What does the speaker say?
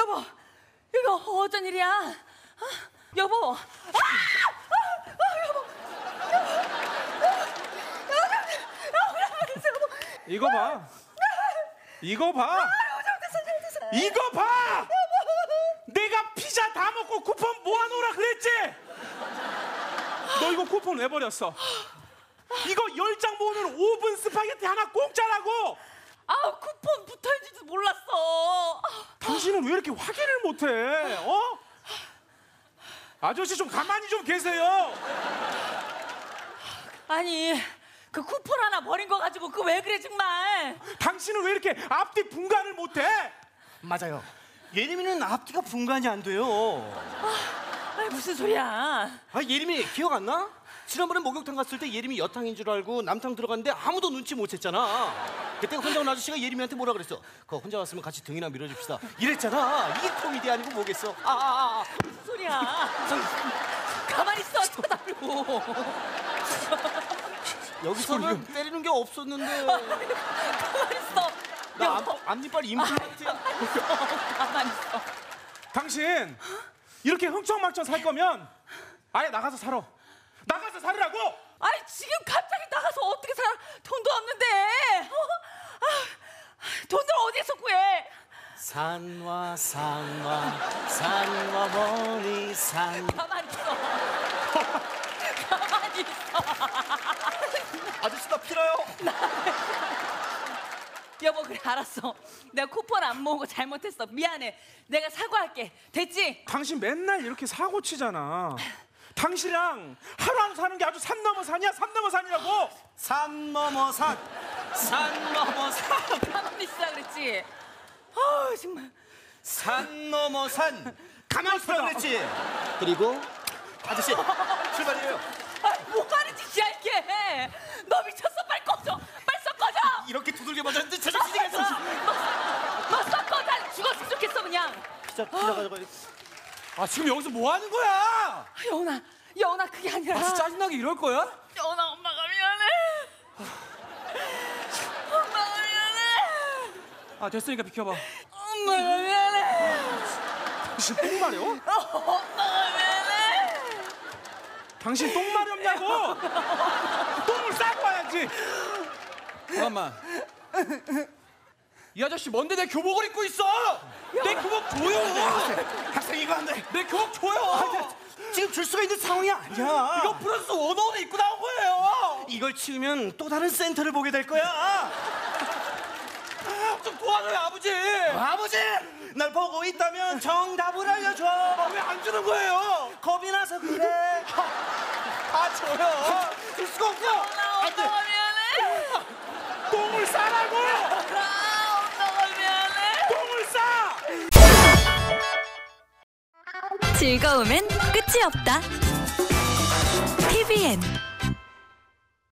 여보, 이거 어쩐 일이야? 어? 여보, 아! 아! 아, 여보, 이거 봐. 이거 봐. 이거 봐. 내가 피자 다 먹고 쿠폰 모아놓으라 그랬지. 너 이거 쿠폰 왜 버렸어? 이거 열 장 모으면 오븐 스파게티 하나 공짜라고. 아 쿠폰 붙어있는지도 몰랐어. 당신은 왜 이렇게 확인을 못해? 어? 아저씨 좀 가만히 좀 계세요. 아니, 그 쿠폰 하나 버린 거 가지고 그 왜 그래 정말? 당신은 왜 이렇게 앞뒤 분간을 못해? 맞아요. 예림이는 앞뒤가 분간이 안 돼요. 아니 무슨 소리야? 아 예림이 기억 안 나? 지난번에 목욕탕 갔을 때 예림이 여탕인 줄 알고 남탕 들어갔는데 아무도 눈치 못 챘잖아. 그때 혼자 온 아저씨가 예림이한테 뭐라 그랬어? 그 혼자 왔으면 같이 등이나 밀어줍시다. 이랬잖아. 이게 코미디 아니고 뭐겠어? 아, 아, 아. 무슨 소리야? 가만히 있어 쳐다보고. 여기서는 때리는 게 없었는데. 가만히 있어. 나 앞, 앞니빨 임플란트야. 가만히 있어. 당신 이렇게 흥청망청 살 거면 아예 나가서 살아. 나가서 살으라고. 아니 지금 갑자기 나가서 어떻게 살아? 돈도 없는데. 어? 아, 돈을 어디서 구해? 산와 산와 산와 멀리 산. 가만히 있어. 가만히 있어. 아저씨 나 필요요. 여보 그래 알았어. 내가 쿠폰 안거 잘못했어. 미안해. 내가 사과할게. 됐지? 당신 맨날 이렇게 사고 치잖아. 당신이랑 하루하루 사는 게 아주 산 넘어 산이야 산 넘어 산이라고. 산 넘어 산. 산 넘어 산. 가만히 있으라 그랬지. 아 정말. 산 넘어 산. 가만히 있으라 그랬지. 그리고 아저씨 출발이에요. 아, 뭐 하는 짓이야 이게? 너 미쳤어? 빨리 꺼져. 빨리 썩 꺼져. 이렇게 두들겨 맞았는데 저 자식이 있어. 너 썩 꺼져. 죽었으면 좋겠어 그냥. 피자 피자 가져가야 아 지금 여기서 뭐 하는 거야? 여운아, 여운아 그게 아니라. 아, 진짜 짜증나게 이럴 거야? 여운아 엄마가 미안해. 엄마가 미안해. 아 됐으니까 비켜봐. 엄마가 미안해. 당신 똥 마려? 엄마가 미안해. 당신 똥 마렵냐고? 똥을 싸고 와야지. 잠깐만. 이 아저씨 뭔데 내 교복을 입고 있어? 내 교복 줘요. 이거 안 돼. 내 교복 줘요. 지금 줄 수가 있는 상황이 아니야. 이거 플러스 원원에 입고 나온 거예요. 이걸 치우면 또 다른 센터를 보게 될 거야. 좀 도와줘요 아버지. 아버지, 날 보고 있다면 정답을 알려줘. 왜 안 주는 거예요? 겁이 나서 그래. 아 줘요. 줄 수가 없어. 나 엄마가 미안해. 즐거움엔 끝이 없다. TVN